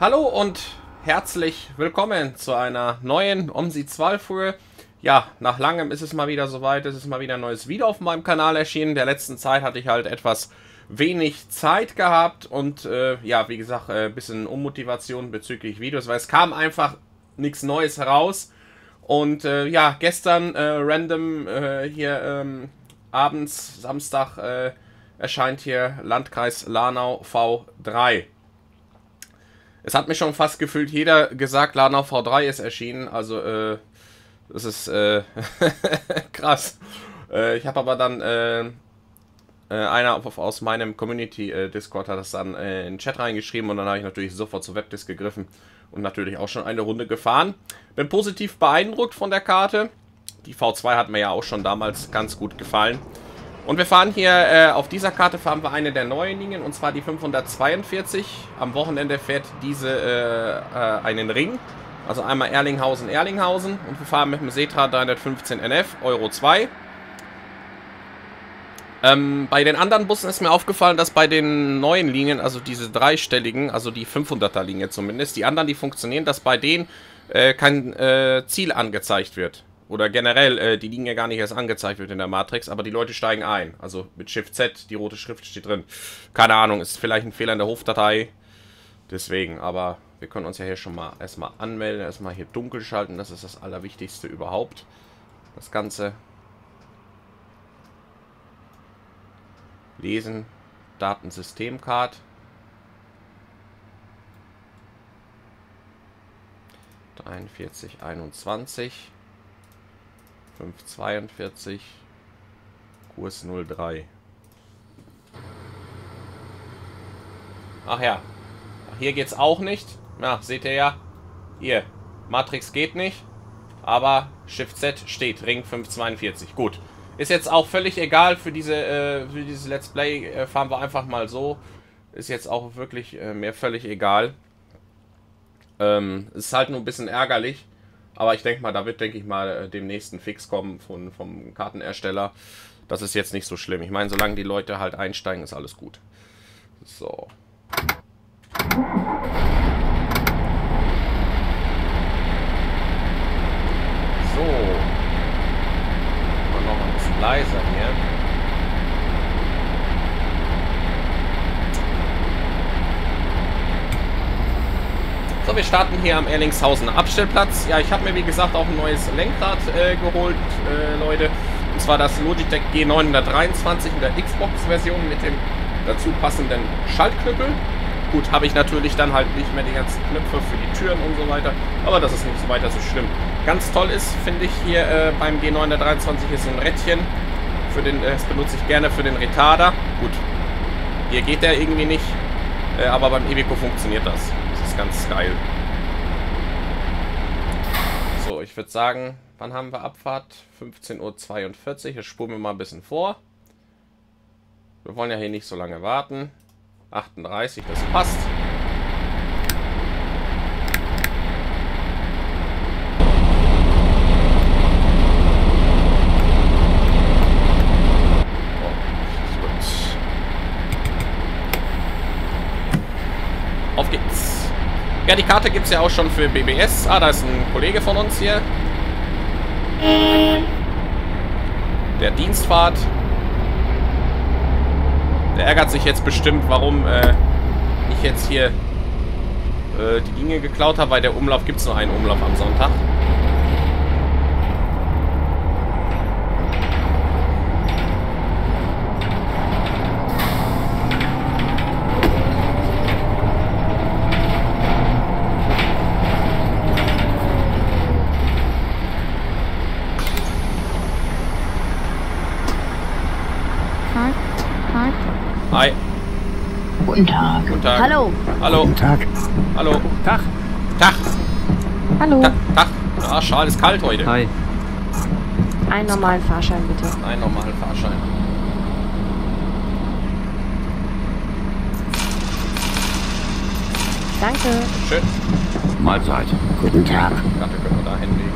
Hallo und herzlich willkommen zu einer neuen OMSI 12 Folge. Ja, nach langem ist es mal wieder soweit, es ist mal wieder ein neues Video auf meinem Kanal erschienen. In der letzten Zeit hatte ich halt etwas wenig Zeit gehabt und äh, ja, wie gesagt, äh, ein bisschen Unmotivation bezüglich Videos, weil es kam einfach nichts Neues heraus. Und äh, ja, gestern äh, random äh, hier ähm, abends, Samstag, äh, erscheint hier Landkreis Lanau V3. Es hat mich schon fast gefühlt jeder gesagt, Lanau V3 ist erschienen. Also, äh, das ist äh, krass. Äh, ich habe aber dann, äh, äh einer aus meinem Community-Discord hat das dann äh, in den Chat reingeschrieben und dann habe ich natürlich sofort zu Webdisk gegriffen und natürlich auch schon eine Runde gefahren. Bin positiv beeindruckt von der Karte. Die V2 hat mir ja auch schon damals ganz gut gefallen. Und wir fahren hier, äh, auf dieser Karte fahren wir eine der neuen Linien, und zwar die 542. Am Wochenende fährt diese äh, äh, einen Ring, also einmal Erlinghausen, Erlinghausen. Und wir fahren mit dem Setra 315 NF, Euro 2. Ähm, bei den anderen Bussen ist mir aufgefallen, dass bei den neuen Linien, also diese dreistelligen, also die 500er Linie zumindest, die anderen, die funktionieren, dass bei denen äh, kein äh, Ziel angezeigt wird oder generell äh, die Linie gar nicht erst angezeigt wird in der Matrix, aber die Leute steigen ein. Also mit Shift Z, die rote Schrift steht drin. Keine Ahnung, ist vielleicht ein Fehler in der Hofdatei. Deswegen, aber wir können uns ja hier schon mal erstmal anmelden, erstmal hier dunkel schalten, das ist das Allerwichtigste überhaupt. Das Ganze. Lesen, Datensystemcard. Einundzwanzig. 542 Kurs 03. Ach ja. Hier geht's auch nicht. Na, seht ihr ja. Hier. Matrix geht nicht. Aber Shift Z steht. Ring 542. Gut. Ist jetzt auch völlig egal für diese äh, für dieses Let's Play. Äh, fahren wir einfach mal so. Ist jetzt auch wirklich äh, mir völlig egal. Ähm, ist halt nur ein bisschen ärgerlich. Aber ich denke mal, da wird, denke ich mal, äh, demnächst ein Fix kommen von, vom Kartenersteller. Das ist jetzt nicht so schlimm. Ich meine, solange die Leute halt einsteigen, ist alles gut. So. So. Mal noch ein bisschen leiser hier. So, wir starten hier am Erlingshausener Abstellplatz. Ja, ich habe mir wie gesagt auch ein neues Lenkrad äh, geholt, äh, Leute. Und zwar das Logitech G923 in der Xbox-Version mit dem dazu passenden Schaltknüppel. Gut, habe ich natürlich dann halt nicht mehr die ganzen Knöpfe für die Türen und so weiter. Aber das ist nicht so weiter so schlimm. Ganz toll ist, finde ich, hier äh, beim G923 ist ein Rädchen. Für den, äh, das benutze ich gerne für den Retarder. Gut, hier geht der irgendwie nicht. Äh, aber beim Evico funktioniert das ganz geil. So, ich würde sagen, wann haben wir Abfahrt? 15.42 Uhr. Jetzt spulen wir mal ein bisschen vor. Wir wollen ja hier nicht so lange warten. 38, das passt. Ja, die Karte gibt es ja auch schon für BBS. Ah, da ist ein Kollege von uns hier. Der Dienstfahrt. Der ärgert sich jetzt bestimmt, warum äh, ich jetzt hier äh, die Dinge geklaut habe, weil der Umlauf gibt es nur einen Umlauf am Sonntag. Hi. Guten Tag. Hallo. Hallo. Guten Tag. Hallo. Tag. Tag. Hallo. Tag. Tag. Ah, schade, ist kalt heute. Hi. Einen normalen Fahrschein bitte. Einen normalen Fahrschein. Danke. Schön. Mahlzeit. Guten Tag. Karte können wir da hinlegen.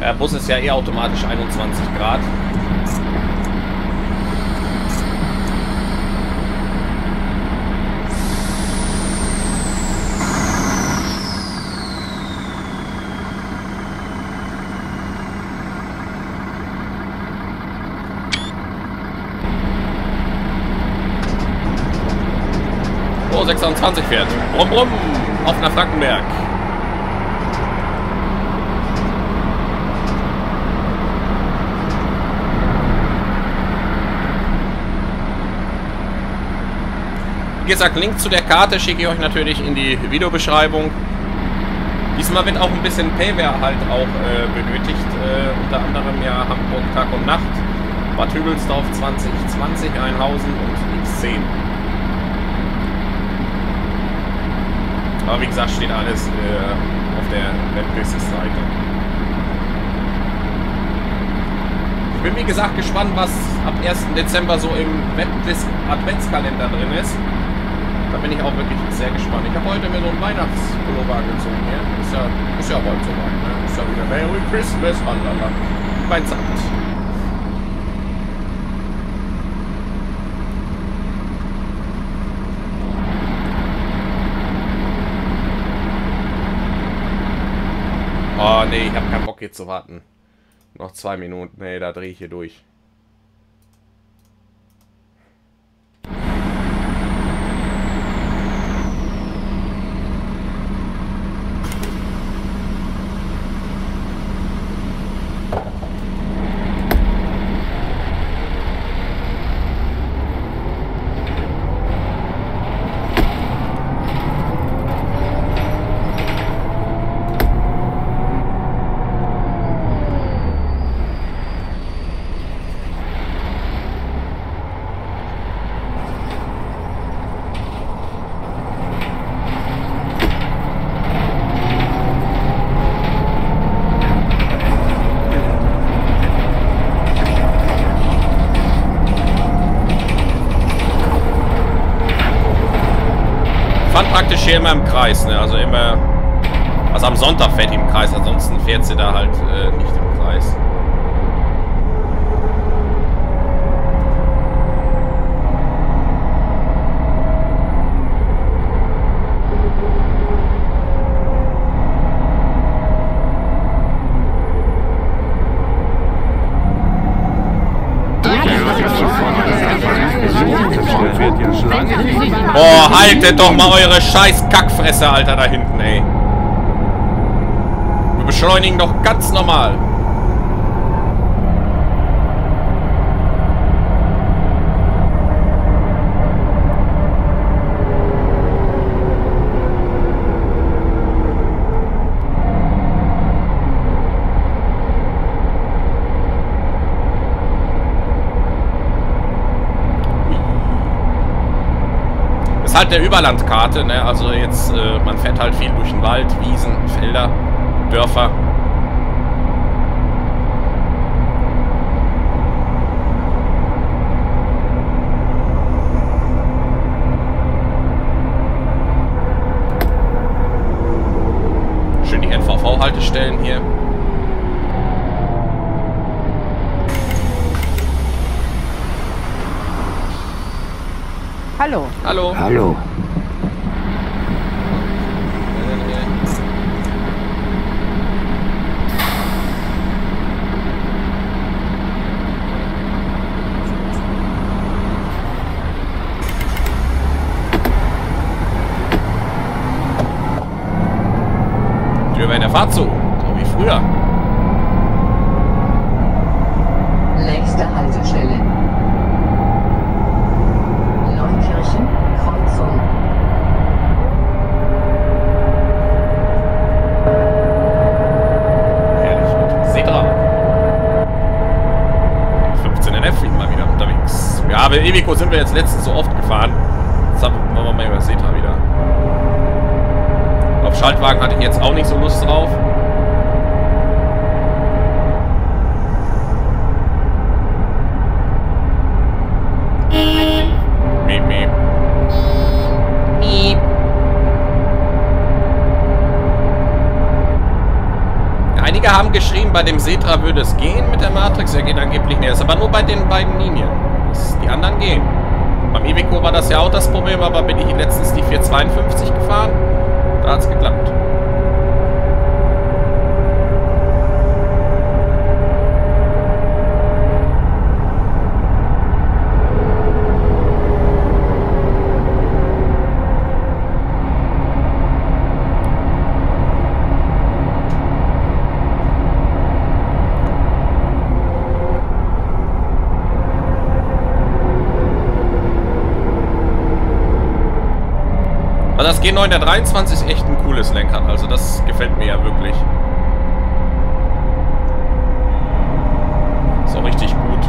Der Bus ist ja eh automatisch 21 Grad. 26 fährt. Brumm, brumm, auf nach Frankenberg. Wie gesagt, Link zu der Karte schicke ich euch natürlich in die Videobeschreibung. Diesmal wird auch ein bisschen Payware halt auch äh, benötigt. Äh, unter anderem ja Hamburg Tag und Nacht, Bad Hügelsdorf 2020, Einhausen und X10. Aber wie gesagt, steht alles äh, auf der Webbusiness-Seite. Ich bin wie gesagt gespannt, was ab 1. Dezember so im Webdisk-Adventskalender drin ist. Da bin ich auch wirklich sehr gespannt. Ich habe heute mir so einen Weihnachtspullover angezogen. Ja? Ist ja, ist ja heute soweit. Ne? Ist ja wieder Merry Christmas, lalala. Mein Zeit. Oh nee, ich habe keinen Bock jetzt zu warten. Noch zwei Minuten. Nee, da drehe ich hier durch. Praktisch hier immer im Kreis, ne? Also immer. Also am Sonntag fährt die im Kreis, ansonsten fährt sie da halt äh, nicht im Kreis. Boah, haltet doch mal eure scheiß Kackfresse, Alter, da hinten, ey. Wir beschleunigen doch ganz normal. Halt der Überlandkarte, ne? Also jetzt, äh, man fährt halt viel durch den Wald, Wiesen, Felder, Dörfer. Schön die NVV-Haltestellen hier. Hallo. Hallo. Hallo. Tür bei der Fahrt zu. So wie früher. Nächste Haltestelle. Neunkirchen, Kreuzung. Herrlich. Und Setra. 15 NF bin ich mal wieder unterwegs. Ja, aber Evico sind wir jetzt letztens so oft gefahren. Jetzt haben wir mal über Setra wieder. Auf Schaltwagen hatte ich jetzt auch nicht Miep, miep. Miep. Einige haben geschrieben, bei dem Setra würde es gehen mit der Matrix. Er geht angeblich nicht. Das ist aber nur bei den beiden Linien. Die anderen gehen. Beim Iveco war das ja auch das Problem, aber bin ich letztens die 452 gefahren. Da hat es geklappt. das G9 der 23 ist echt ein cooles Lenkrad. Also das gefällt mir ja wirklich. So richtig gut.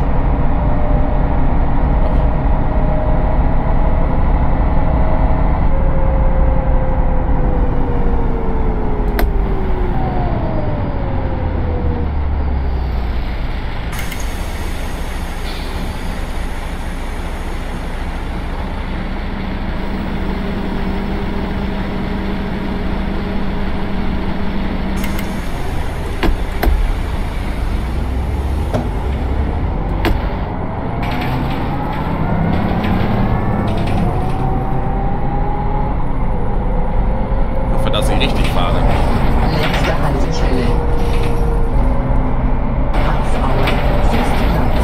Ich hoffe, dass ich richtig fahre. Letzte Haltestelle. Harzaue, Festplatz.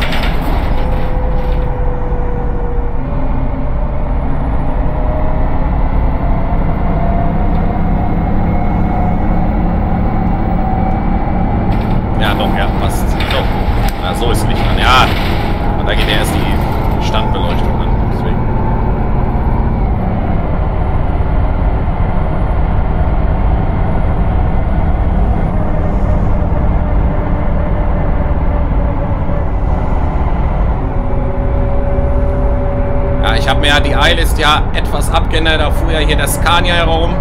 Ja, doch, ja, passt. Doch. Ja, so ist Licht an. Ja, und da geht ja erst die Standbeleuchtung an. Deswegen. Ja, ich habe mir ja etwas abgeändert. Da fuhr ja hier der Scania herum.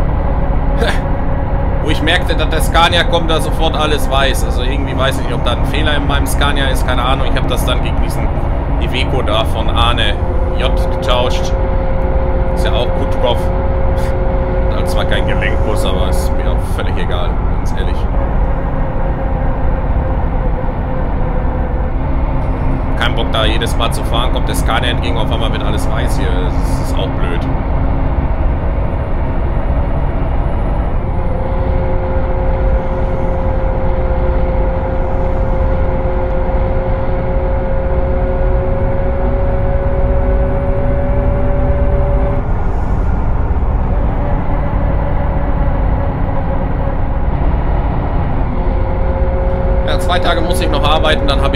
Wo ich merkte, dass der Scania kommt, da sofort alles weiß. Also irgendwie weiß ich nicht, ob da ein Fehler in meinem Scania ist. Keine Ahnung. Ich habe das dann gegen diesen Iveco da von Arne J getauscht. Ist ja auch gut drauf. Hat zwar kein Gelenkbus, aber ist mir auch völlig egal. Ganz ehrlich. Bock da jedes Mal zu fahren. Kommt der Scania entgegen. Auf einmal wird alles weiß hier. Das ist auch blöd. Zwei Tage muss ich noch arbeiten, dann habe ich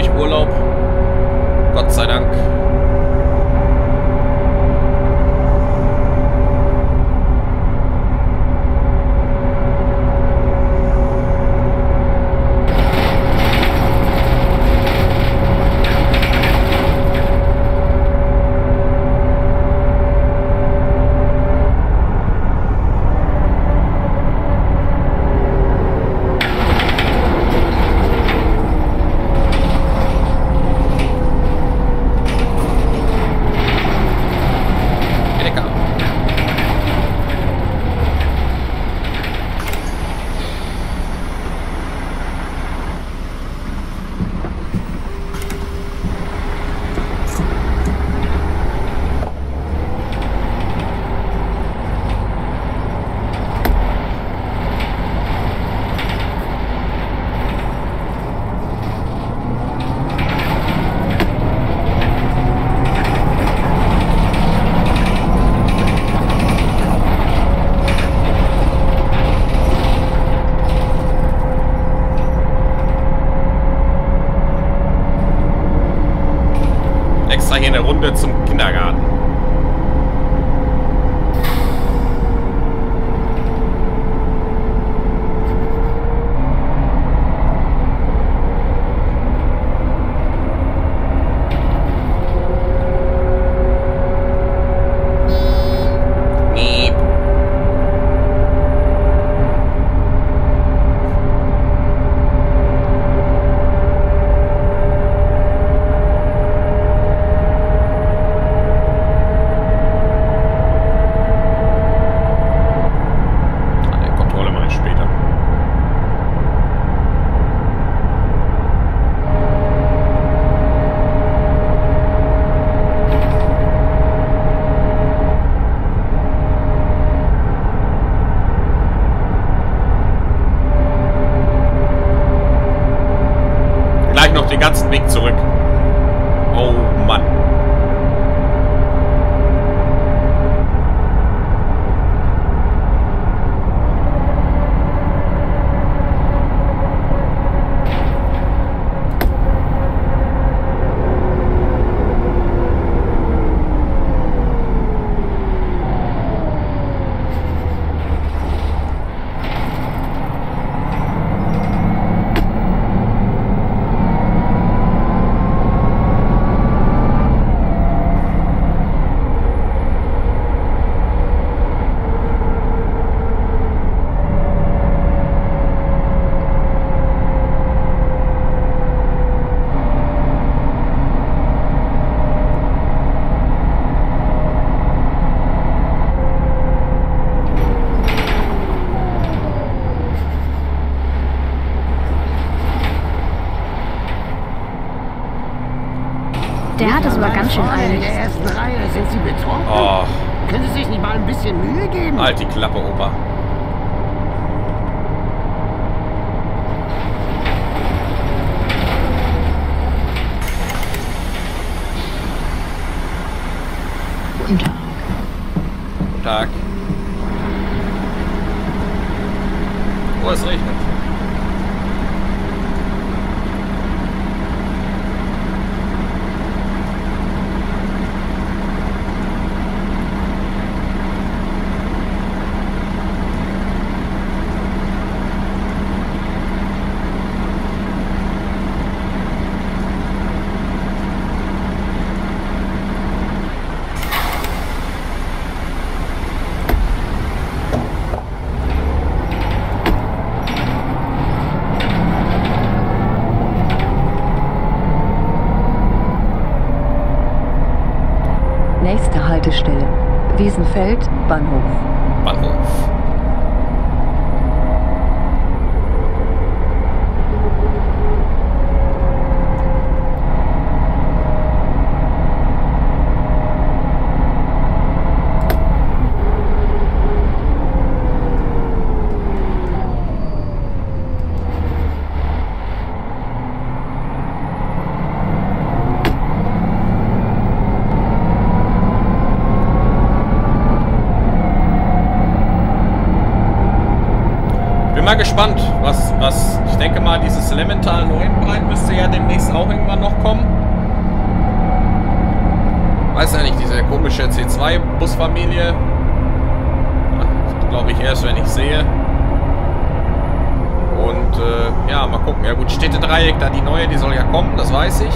ja, mal gucken. Ja gut, Städtedreieck, da die neue, die soll ja kommen, das weiß ich.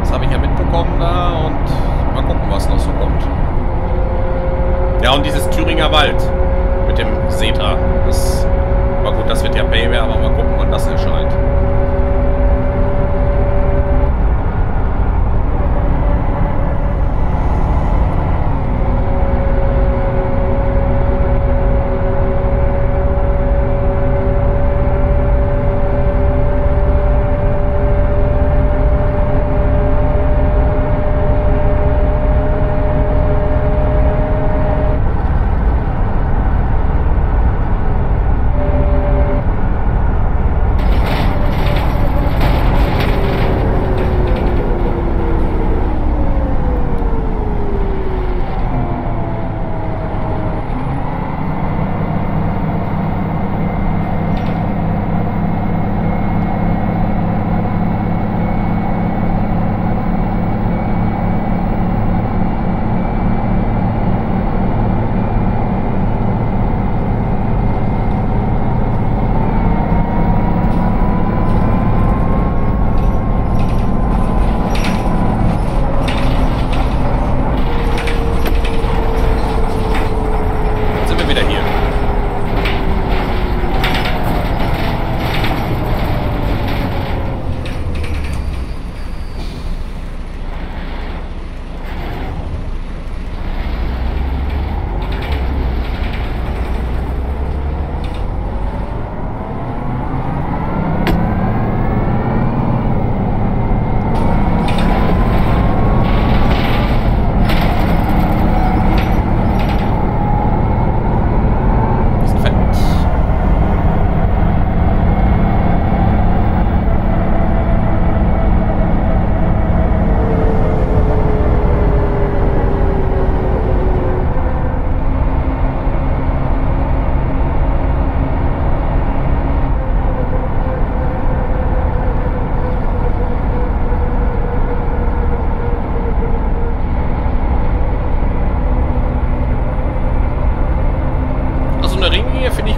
Das habe ich ja mitbekommen da und mal gucken, was noch so kommt. Ja, und dieses Thüringer Wald mit dem Seta. Das war gut, das wird ja Baby, aber mal gucken, wann das erscheint.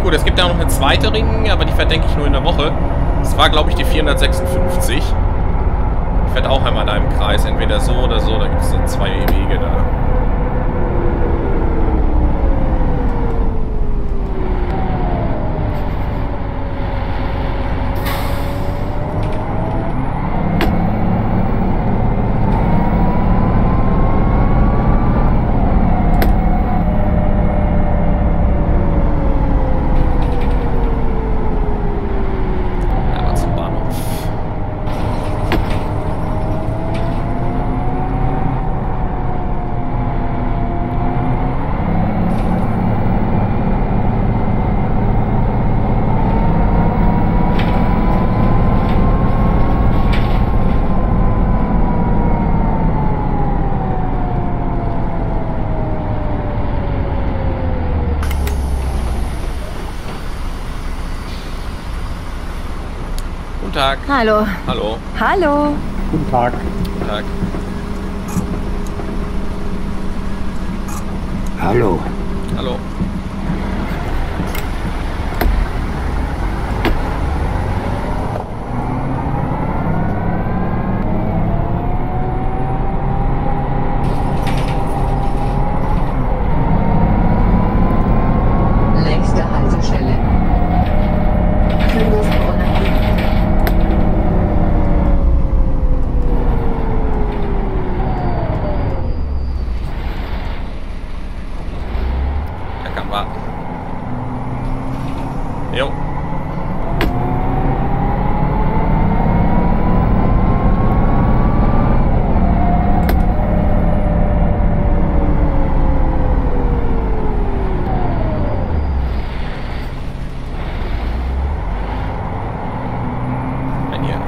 Gut. Es gibt auch noch eine zweite Ringlinie, aber die verdenke ich nur in der Woche. Das war, glaube ich, die 456. Ich fährt auch einmal in einem Kreis. Entweder so oder so. Da gibt es so zwei Wege da. Aber zum Bahnhof. Tag. Hallo. Hallo. Hallo. Guten Tag. Guten Tag. Hallo. Hallo. Nächste Haltestelle. Königsbrunner Weg. Er kann warten. Jo. Ein hier.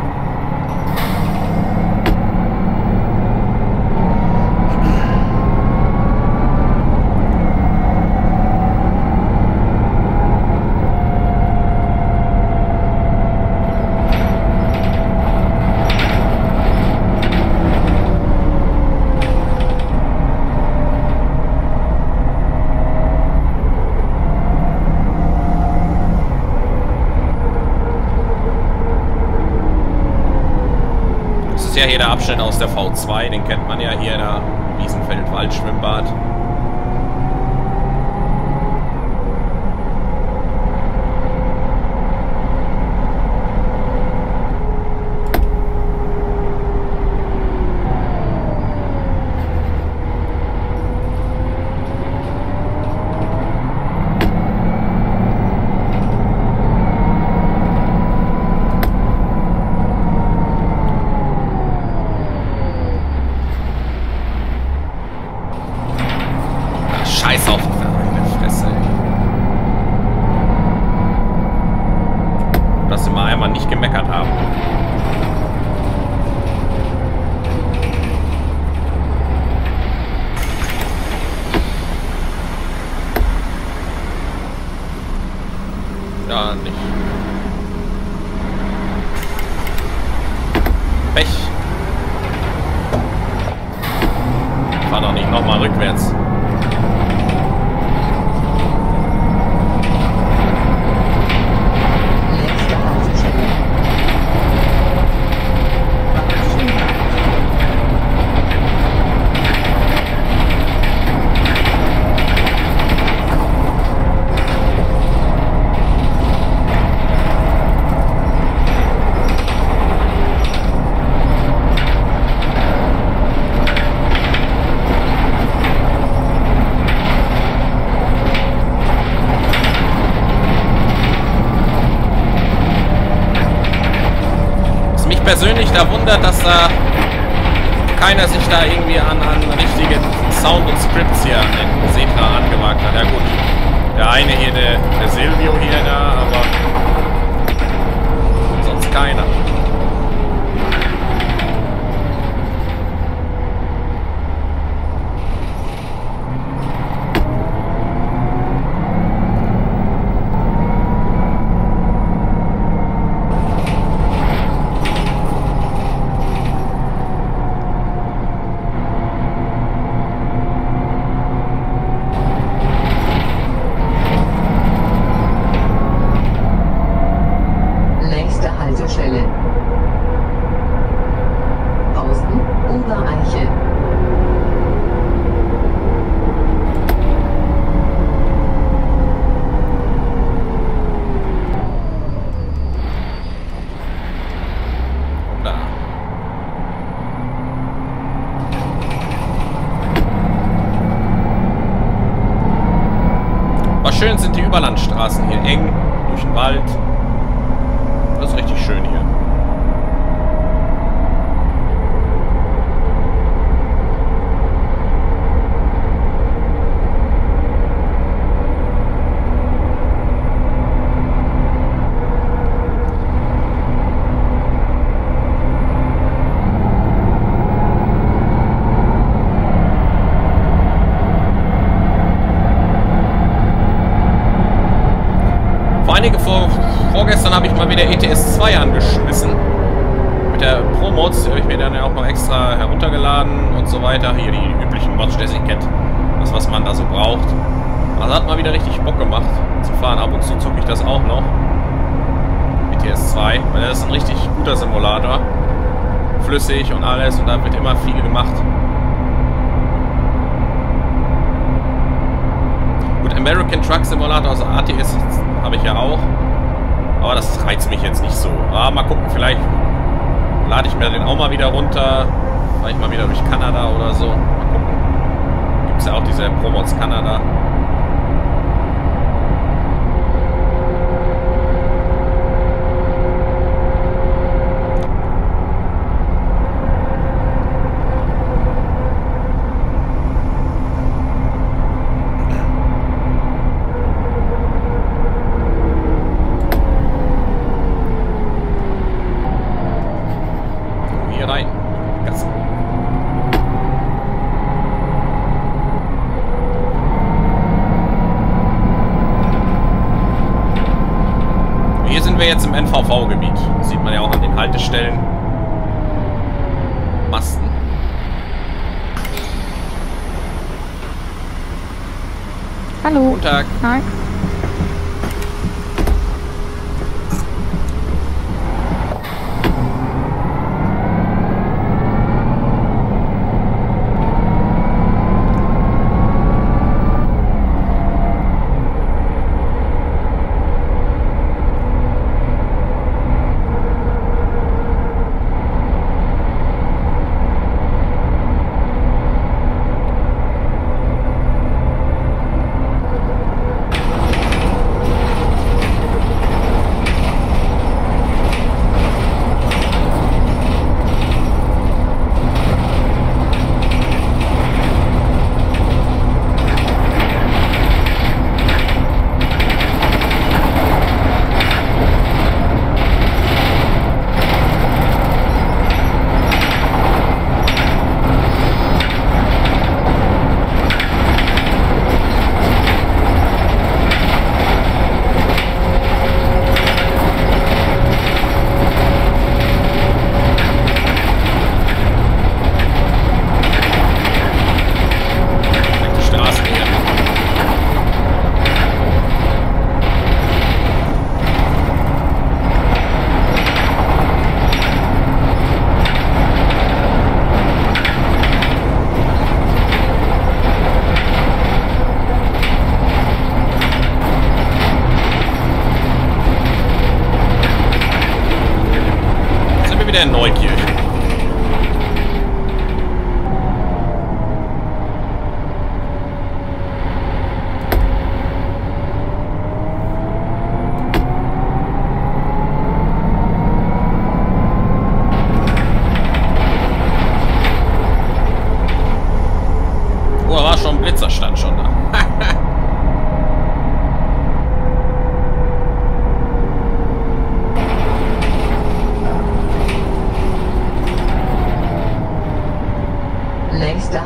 Das ist ja hier der Abschnitt aus der V2, den kennt man ja hier, der Wiesenfeld-Waldschwimmbad. Ach, Scheiß auf meine Fresse. ey. Dass sie mal einmal nicht gemeckert haben. Ja, nicht. Pech. Fahr doch nicht nochmal rückwärts. Nächste Haltestelle. Was mich persönlich da wundert, dass da keiner sich da irgendwie an, an richtige Sound und Scripts hier an den Setra angewagt hat. Ja gut, der eine hier, der, der Silvio hier da, aber sonst keiner. Nächste Haltestelle. Außen Obereiche. Da. Aber schön sind die Überlandstraßen hier eng durch den Wald. Das ist richtig schön hier. Vor einige vor, vorgestern habe ich mal wieder ETS 2 angeschmissen. mit der Pro-Mods, die habe ich mir dann ja auch noch extra heruntergeladen und so weiter. Hier die üblichen Mods, die ihr kennt. Das, was man da so braucht. Also hat mal wieder richtig Bock gemacht zu fahren. Ab und zu zocke ich das auch noch. BTS 2, weil das ist ein richtig guter Simulator. Flüssig und alles und da wird immer viel gemacht. Gut, American Truck Simulator, also ATS habe ich ja auch. Aber das reizt mich jetzt nicht so. Aber mal gucken, vielleicht lade ich mir den auch mal wieder runter. Vielleicht mal wieder durch Kanada oder so. Mal gucken. Gibt es ja auch diese Promots Kanada. Hier rein. Gas. Hier sind wir jetzt im NVV-Gebiet. Sieht man ja auch an den Haltestellen. Masten. Hallo. Guten Tag. Hi.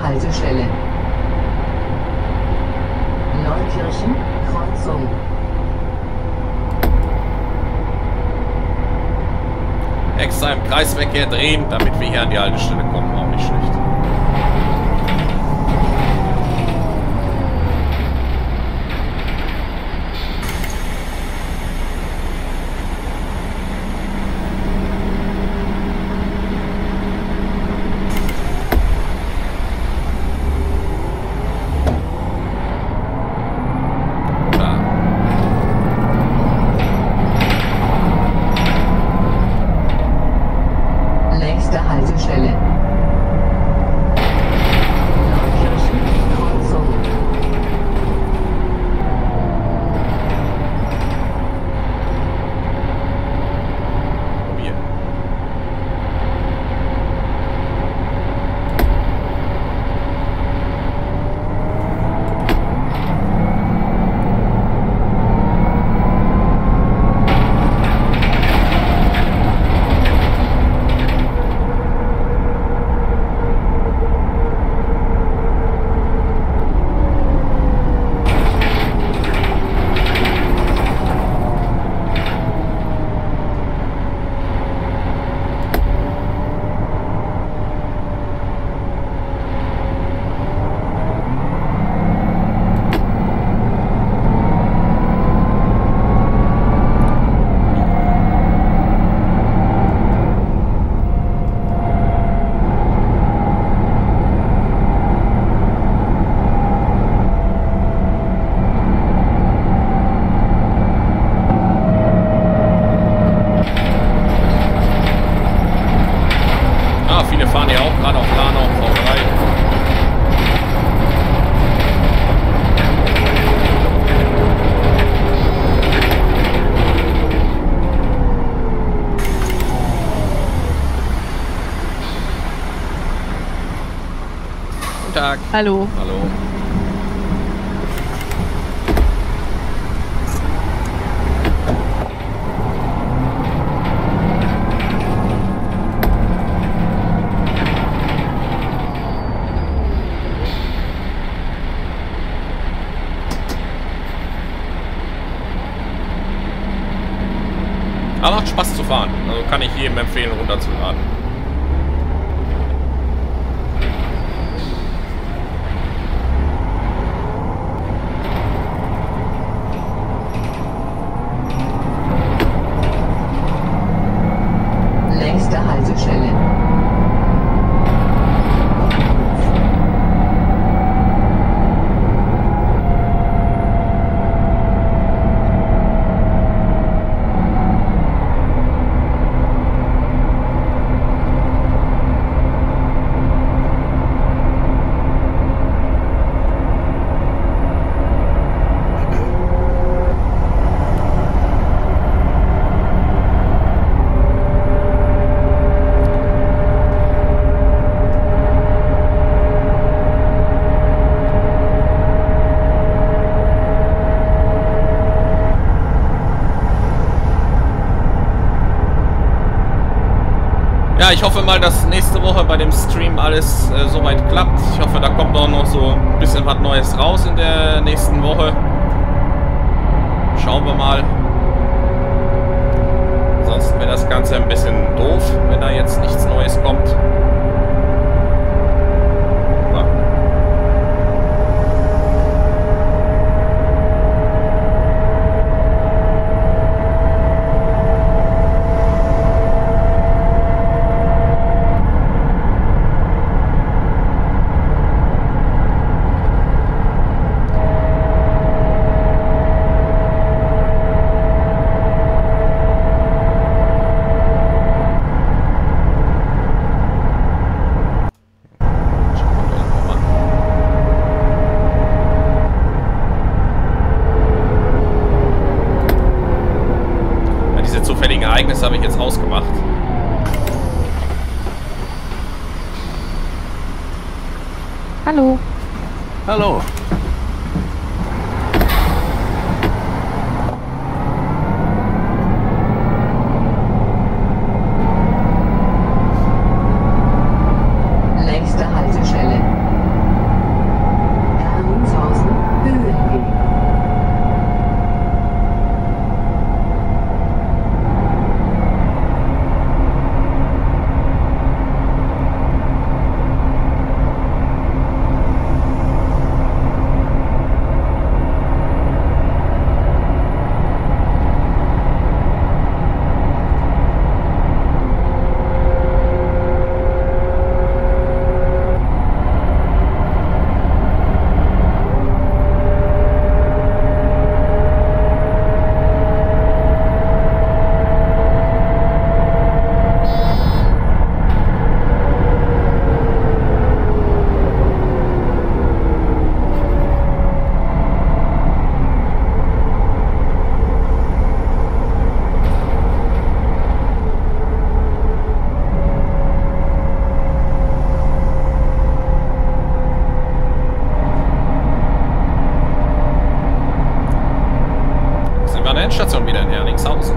Haltestelle. Neukirchen, Kreuzung. Extra im Kreisverkehr drehen, damit wir hier an die Haltestelle kommen. Hallo. Hallo. Aber Spaß zu fahren. Also kann ich jedem empfehlen, runterzuladen. Nächste Haltestelle. Ja, ich hoffe mal, dass nächste Woche bei dem Stream alles äh, soweit klappt. Ich hoffe, da kommt auch noch so ein bisschen was Neues raus in der nächsten Woche. Schauen wir mal. Ansonsten wäre das Ganze ein bisschen doof, wenn da jetzt nichts Neues kommt. Endstation wieder in Erlingshausen?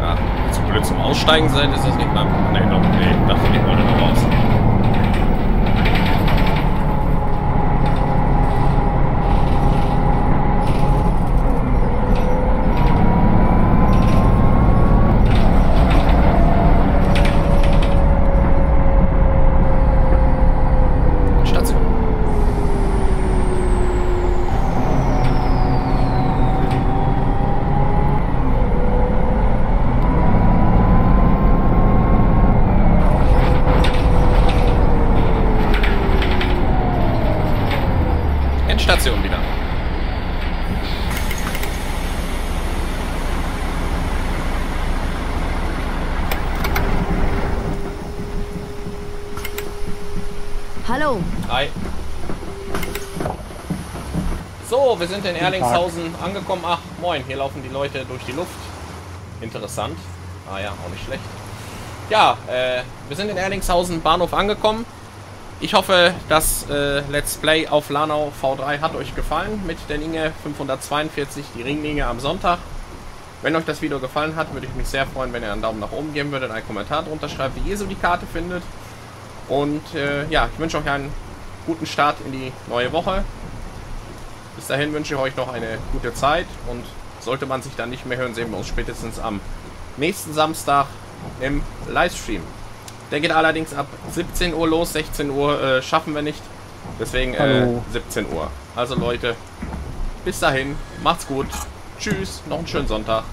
Ja, zu blöd sein ist das nicht mal. Nee, doch, nee, dachte ich wollte noch raus. Hallo. Hi. So, wir sind in Erlingshausen angekommen. Ach, moin, hier laufen die Leute durch die Luft. Interessant. Ah ja, auch nicht schlecht. Ja, äh, wir sind in Erlingshausen Bahnhof angekommen. Ich hoffe, das äh, Let's Play auf Lanau V3 hat euch gefallen mit der Linie 542, die Ringlinie am Sonntag. Wenn euch das Video gefallen hat, würde ich mich sehr freuen, wenn ihr einen Daumen nach oben geben würdet, einen Kommentar drunter schreibt, wie ihr so die Karte findet. Und äh, ja, ich wünsche euch einen guten Start in die neue Woche. Bis dahin wünsche ich euch noch eine gute Zeit und sollte man sich dann nicht mehr hören, sehen wir uns spätestens am nächsten Samstag im Livestream. Der geht allerdings ab 17 Uhr los, 16 Uhr äh, schaffen wir nicht. Deswegen äh, Hallo. 17 Uhr. Also Leute, bis dahin, macht's gut. Tschüss, noch einen schönen Sonntag.